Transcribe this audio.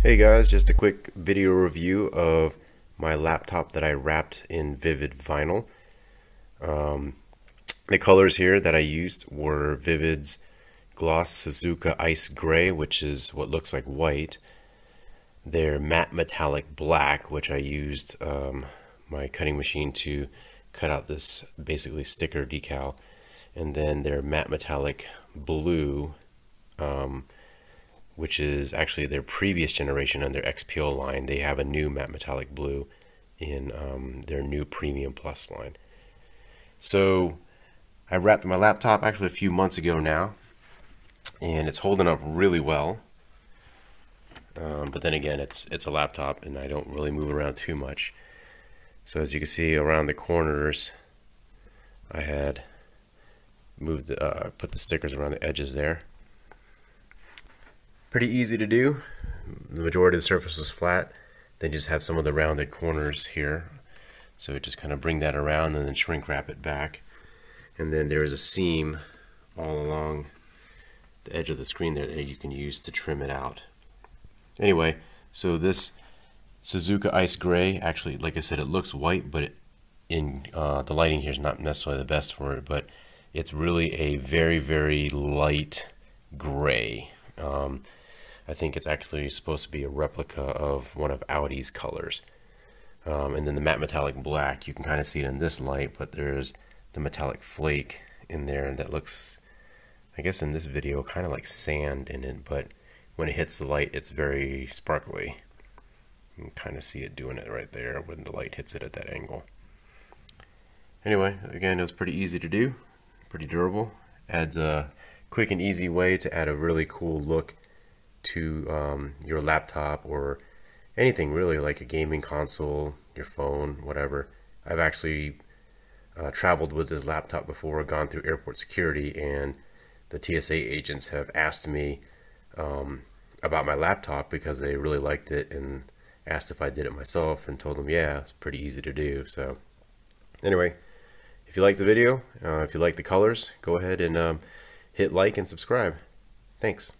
Hey guys, just a quick video review of my laptop that I wrapped in VVivid vinyl. Um, the colors here that I used were VVivid's Gloss Suzuka Ice Gray, which is what looks like white. Their Matte Metallic Black, which I used um, my cutting machine to cut out this basically sticker decal. And then their Matte Metallic Blue, um, which is actually their previous generation on their XPO line. They have a new matte metallic blue in um, their new Premium Plus line. So I wrapped my laptop actually a few months ago now, and it's holding up really well. Um, but then again, it's it's a laptop, and I don't really move around too much. So as you can see around the corners, I had moved, uh, put the stickers around the edges there pretty easy to do. The majority of the surface was flat. Then just have some of the rounded corners here. So just kind of bring that around and then shrink wrap it back. And then there is a seam all along the edge of the screen there that you can use to trim it out. Anyway, so this Suzuka Ice Gray, actually, like I said, it looks white, but it, in uh, the lighting here is not necessarily the best for it, but it's really a very, very light gray. Um, I think it's actually supposed to be a replica of one of Audi's colors. Um, and then the matte metallic black, you can kind of see it in this light, but there's the metallic flake in there and that looks, I guess in this video, kind of like sand in it, but when it hits the light, it's very sparkly. You can kind of see it doing it right there when the light hits it at that angle. Anyway, again, it was pretty easy to do, pretty durable. Adds a quick and easy way to add a really cool look to um, your laptop or anything really like a gaming console, your phone, whatever. I've actually uh, traveled with this laptop before, gone through airport security, and the TSA agents have asked me um, about my laptop because they really liked it and asked if I did it myself and told them, yeah, it's pretty easy to do. So anyway, if you like the video, uh, if you like the colors, go ahead and um, hit like and subscribe. Thanks.